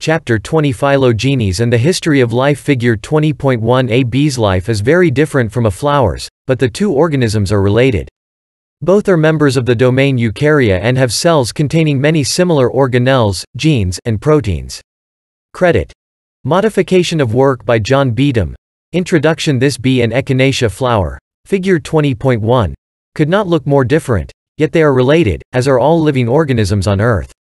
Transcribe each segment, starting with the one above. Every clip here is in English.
Chapter 20 Phylogenies and the History of Life Figure 20.1 A bee's life is very different from a flower's, but the two organisms are related. Both are members of the domain Eukarya and have cells containing many similar organelles, genes, and proteins. Credit. Modification of work by John Beetham. Introduction This bee and Echinacea flower. Figure 20.1. Could not look more different, yet they are related, as are all living organisms on Earth.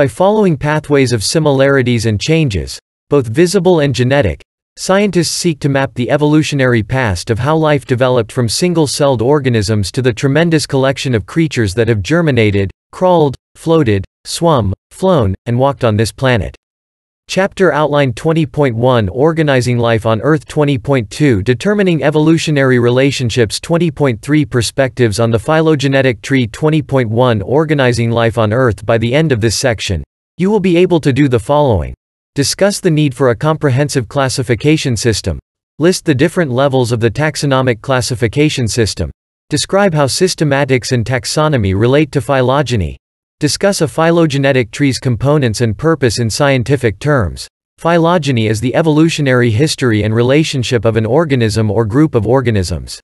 By following pathways of similarities and changes, both visible and genetic, scientists seek to map the evolutionary past of how life developed from single-celled organisms to the tremendous collection of creatures that have germinated, crawled, floated, swum, flown, and walked on this planet. Chapter Outline 20.1 Organizing Life on Earth 20.2 Determining Evolutionary Relationships 20.3 Perspectives on the Phylogenetic Tree 20.1 Organizing Life on Earth By the end of this section, you will be able to do the following. Discuss the need for a comprehensive classification system. List the different levels of the taxonomic classification system. Describe how systematics and taxonomy relate to phylogeny. Discuss a phylogenetic tree's components and purpose in scientific terms. Phylogeny is the evolutionary history and relationship of an organism or group of organisms.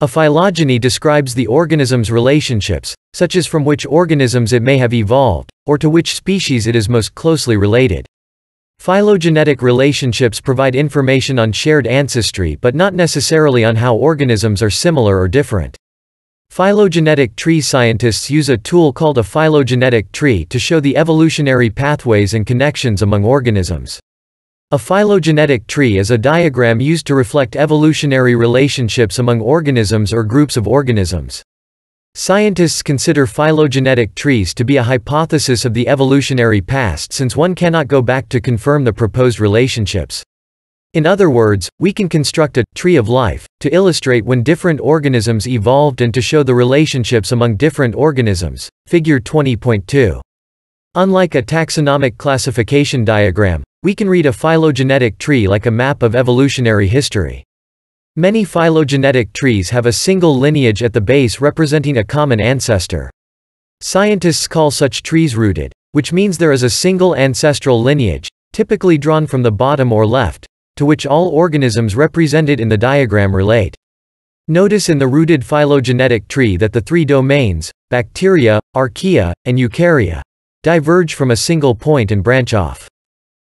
A phylogeny describes the organism's relationships, such as from which organisms it may have evolved, or to which species it is most closely related. Phylogenetic relationships provide information on shared ancestry but not necessarily on how organisms are similar or different. Phylogenetic tree scientists use a tool called a phylogenetic tree to show the evolutionary pathways and connections among organisms. A phylogenetic tree is a diagram used to reflect evolutionary relationships among organisms or groups of organisms. Scientists consider phylogenetic trees to be a hypothesis of the evolutionary past since one cannot go back to confirm the proposed relationships. In other words, we can construct a tree of life to illustrate when different organisms evolved and to show the relationships among different organisms. Figure 20.2. Unlike a taxonomic classification diagram, we can read a phylogenetic tree like a map of evolutionary history. Many phylogenetic trees have a single lineage at the base representing a common ancestor. Scientists call such trees rooted, which means there is a single ancestral lineage, typically drawn from the bottom or left, to which all organisms represented in the diagram relate. Notice in the rooted phylogenetic tree that the three domains, bacteria, archaea, and eukarya, diverge from a single point and branch off.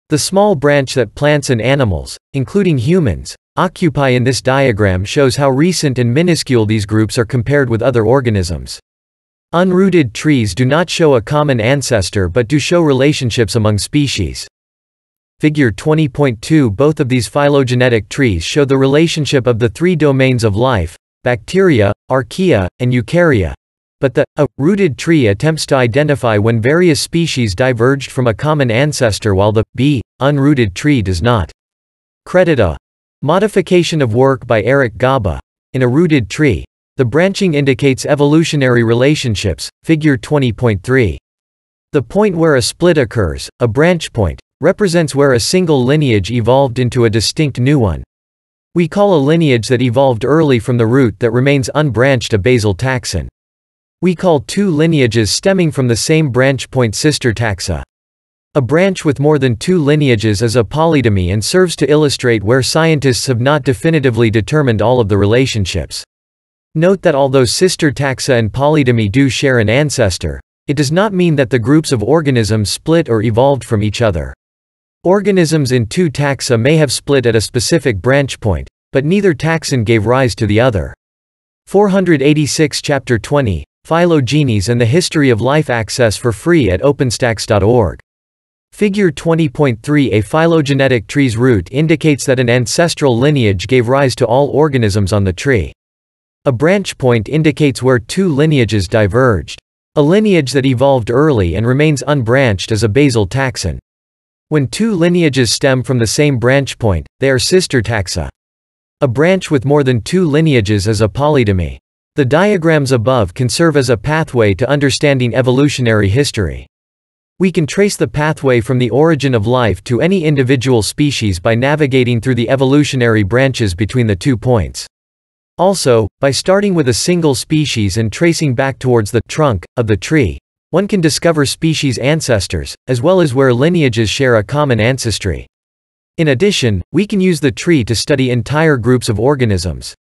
The small branch that plants and animals, including humans, occupy in this diagram shows how recent and minuscule these groups are compared with other organisms. Unrooted trees do not show a common ancestor but do show relationships among species. Figure 20.2 Both of these phylogenetic trees show the relationship of the three domains of life, bacteria, archaea, and eukarya. But the a rooted tree attempts to identify when various species diverged from a common ancestor while the b unrooted tree does not. Credit a modification of work by Eric Gaba. In a rooted tree, the branching indicates evolutionary relationships, figure 20.3. The point where a split occurs, a branch point, represents where a single lineage evolved into a distinct new one. We call a lineage that evolved early from the root that remains unbranched a basal taxon. We call two lineages stemming from the same branch point sister taxa. A branch with more than two lineages is a polytomy and serves to illustrate where scientists have not definitively determined all of the relationships. Note that although sister taxa and polytomy do share an ancestor, it does not mean that the groups of organisms split or evolved from each other. Organisms in two taxa may have split at a specific branch point, but neither taxon gave rise to the other. 486 Chapter 20, Phylogenies and the History of Life Access for free at openstax.org. Figure 20.3 A phylogenetic tree's root indicates that an ancestral lineage gave rise to all organisms on the tree. A branch point indicates where two lineages diverged. A lineage that evolved early and remains unbranched is a basal taxon. When two lineages stem from the same branch point, they are sister taxa. A branch with more than two lineages is a polytomy. The diagrams above can serve as a pathway to understanding evolutionary history. We can trace the pathway from the origin of life to any individual species by navigating through the evolutionary branches between the two points. Also, by starting with a single species and tracing back towards the trunk of the tree, one can discover species ancestors, as well as where lineages share a common ancestry. In addition, we can use the tree to study entire groups of organisms.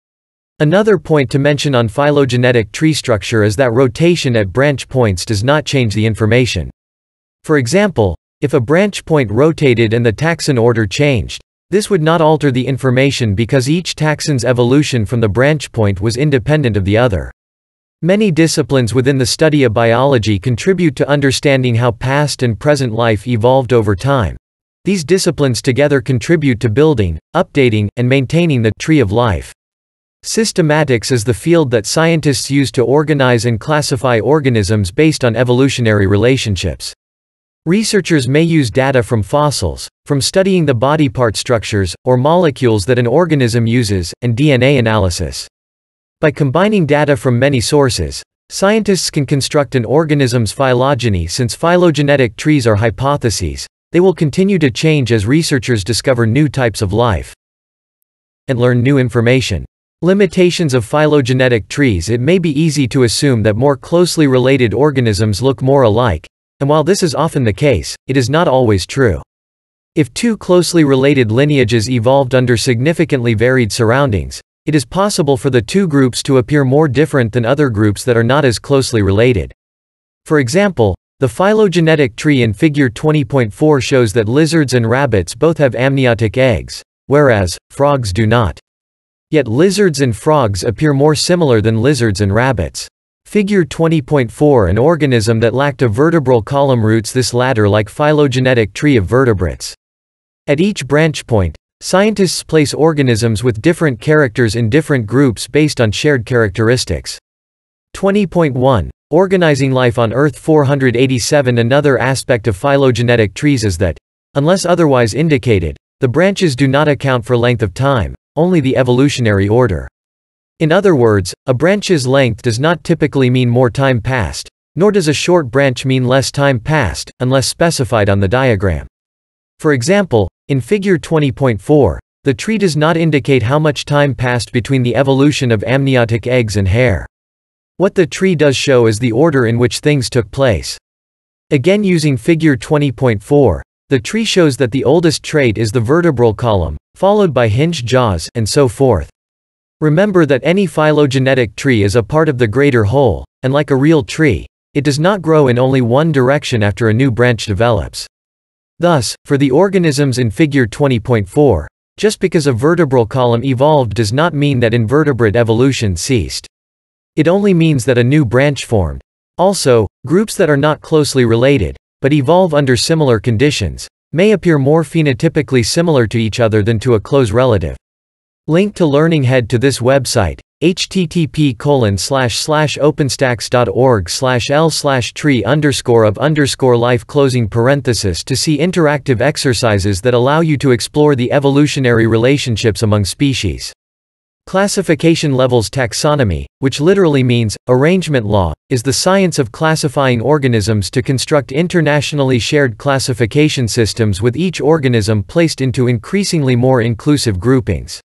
Another point to mention on phylogenetic tree structure is that rotation at branch points does not change the information. For example, if a branch point rotated and the taxon order changed, this would not alter the information because each taxon's evolution from the branch point was independent of the other. Many disciplines within the study of biology contribute to understanding how past and present life evolved over time. These disciplines together contribute to building, updating, and maintaining the tree of life. Systematics is the field that scientists use to organize and classify organisms based on evolutionary relationships. Researchers may use data from fossils, from studying the body part structures, or molecules that an organism uses, and DNA analysis. By combining data from many sources, scientists can construct an organism's phylogeny since phylogenetic trees are hypotheses, they will continue to change as researchers discover new types of life and learn new information. Limitations of phylogenetic trees It may be easy to assume that more closely related organisms look more alike, and while this is often the case, it is not always true. If two closely related lineages evolved under significantly varied surroundings, it is possible for the two groups to appear more different than other groups that are not as closely related. For example, the phylogenetic tree in Figure 20.4 shows that lizards and rabbits both have amniotic eggs, whereas, frogs do not. Yet lizards and frogs appear more similar than lizards and rabbits. Figure 20.4 An organism that lacked a vertebral column roots this ladder-like phylogenetic tree of vertebrates. At each branch point, scientists place organisms with different characters in different groups based on shared characteristics. 20.1 Organizing life on Earth 487 Another aspect of phylogenetic trees is that, unless otherwise indicated, the branches do not account for length of time, only the evolutionary order. In other words, a branch's length does not typically mean more time passed, nor does a short branch mean less time passed, unless specified on the diagram. For example, in Figure 20.4, the tree does not indicate how much time passed between the evolution of amniotic eggs and hair. What the tree does show is the order in which things took place. Again using Figure 20.4, the tree shows that the oldest trait is the vertebral column, followed by hinged jaws, and so forth. Remember that any phylogenetic tree is a part of the greater whole, and like a real tree, it does not grow in only one direction after a new branch develops. Thus, for the organisms in Figure 20.4, just because a vertebral column evolved does not mean that invertebrate evolution ceased. It only means that a new branch formed. Also, groups that are not closely related, but evolve under similar conditions, may appear more phenotypically similar to each other than to a close relative. Link to learning head to this website, http colon slash slash openstax.org slash l slash tree underscore of underscore life closing parenthesis to see interactive exercises that allow you to explore the evolutionary relationships among species. Classification levels taxonomy, which literally means arrangement law, is the science of classifying organisms to construct internationally shared classification systems with each organism placed into increasingly more inclusive groupings.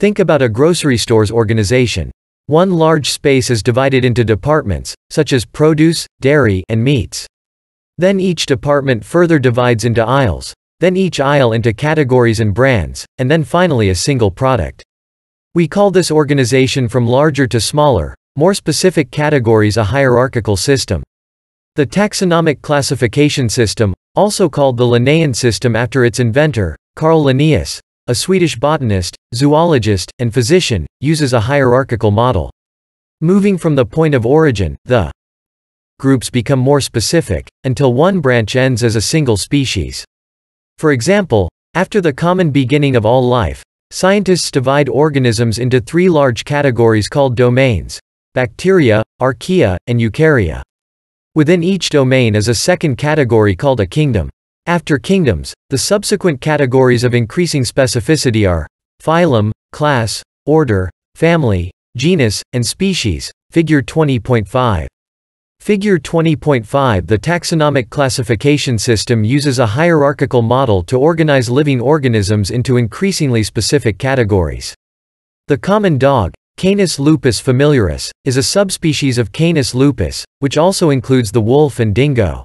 Think about a grocery store's organization. One large space is divided into departments, such as produce, dairy, and meats. Then each department further divides into aisles, then each aisle into categories and brands, and then finally a single product. We call this organization from larger to smaller, more specific categories a hierarchical system. The taxonomic classification system, also called the Linnaean system after its inventor, Carl Linnaeus, a Swedish botanist, zoologist, and physician, uses a hierarchical model. Moving from the point of origin, the groups become more specific, until one branch ends as a single species. For example, after the common beginning of all life, scientists divide organisms into three large categories called domains bacteria, archaea, and eukarya. Within each domain is a second category called a kingdom. After kingdoms, the subsequent categories of increasing specificity are phylum, class, order, family, genus, and species. Figure 20.5. Figure 20.5 The taxonomic classification system uses a hierarchical model to organize living organisms into increasingly specific categories. The common dog, Canis lupus familiaris, is a subspecies of Canis lupus, which also includes the wolf and dingo.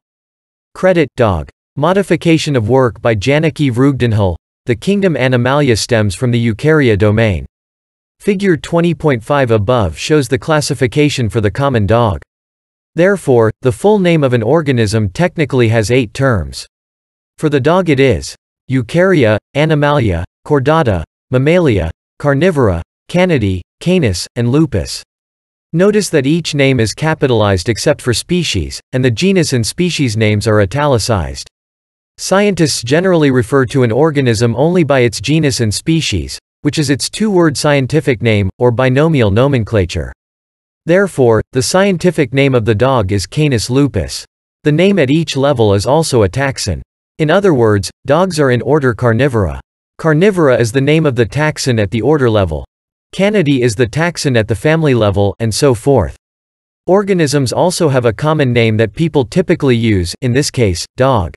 Credit, dog. Modification of work by Jannicke Vreugdenhil. The kingdom Animalia stems from the Eukarya domain. Figure 20.5 above shows the classification for the common dog. Therefore, the full name of an organism technically has eight terms. For the dog it is Eukarya, Animalia, Chordata, Mammalia, Carnivora, Canidae, Canis, and Lupus. Notice that each name is capitalized except for species, and the genus and species names are italicized. Scientists generally refer to an organism only by its genus and species, which is its two-word scientific name, or binomial nomenclature. Therefore, the scientific name of the dog is Canis lupus. The name at each level is also a taxon. In other words, dogs are in order Carnivora. Carnivora is the name of the taxon at the order level, Canidae is the taxon at the family level, and so forth. Organisms also have a common name that people typically use, in this case, dog.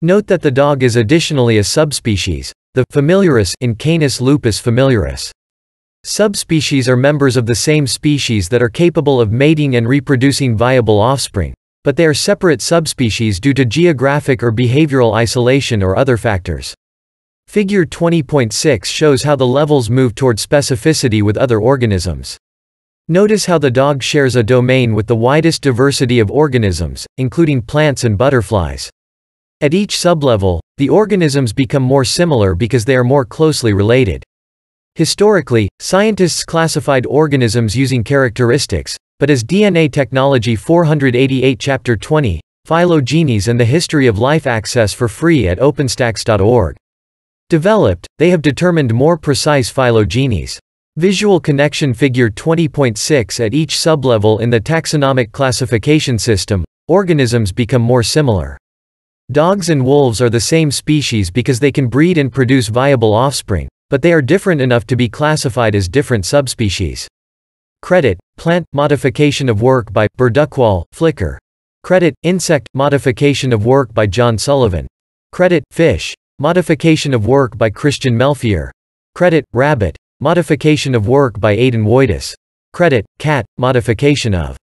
Note that the dog is additionally a subspecies, the familiaris in Canis lupus familiaris. Subspecies are members of the same species that are capable of mating and reproducing viable offspring, but they are separate subspecies due to geographic or behavioral isolation or other factors. Figure 20.6 shows how the levels move toward specificity with other organisms. Notice how the dog shares a domain with the widest diversity of organisms, including plants and butterflies. At each sublevel, the organisms become more similar because they are more closely related. Historically, scientists classified organisms using characteristics, but as DNA Technology 488 Chapter 20, Phylogenies and the History of Life access for free at openstax.org. Developed, they have determined more precise phylogenies. Visual connection figure 20.6 At each sublevel in the taxonomic classification system, organisms become more similar. Dogs and wolves are the same species because they can breed and produce viable offspring, but they are different enough to be classified as different subspecies. Credit, Plant, Modification of Work by, Burduckwall, Flickr. Credit, Insect, Modification of Work by John Sullivan. Credit, Fish, Modification of work by Christian Melfier. Credit, Rabbit. Modification of work by Aidan Wojtas. Credit, Cat. Modification of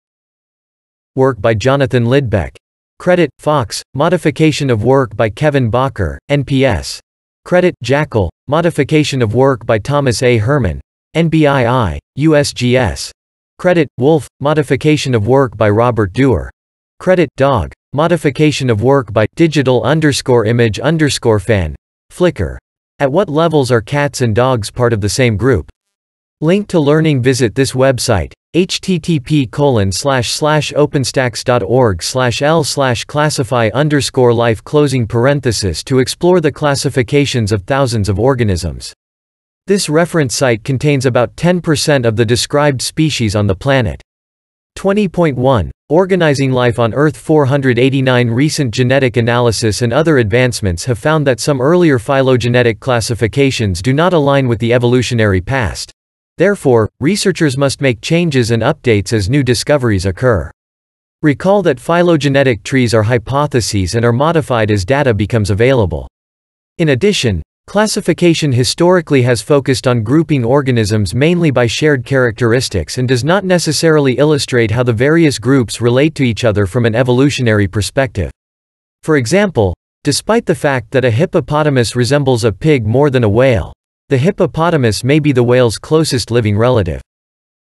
work by Jonathan Lidbeck. Credit, Fox. Modification of work by Kevin Bacher, NPS. Credit, Jackal. Modification of work by Thomas A. Herman. NBII, USGS. Credit, Wolf. Modification of work by Robert Dewar. Credit, Dog. Modification of work by digital underscore image underscore fan. Flickr. At what levels are cats and dogs part of the same group? Link to learning visit this website http colon slash slash openstax.org slash l slash classify underscore life closing parenthesis to explore the classifications of thousands of organisms. This reference site contains about 10% of the described species on the planet. 20.1 Organizing Life on Earth 489 Recent genetic analysis and other advancements have found that some earlier phylogenetic classifications do not align with the evolutionary past. Therefore, researchers must make changes and updates as new discoveries occur. Recall that phylogenetic trees are hypotheses and are modified as data becomes available. In addition, Classification historically has focused on grouping organisms mainly by shared characteristics and does not necessarily illustrate how the various groups relate to each other from an evolutionary perspective. For example, despite the fact that a hippopotamus resembles a pig more than a whale, the hippopotamus may be the whale's closest living relative.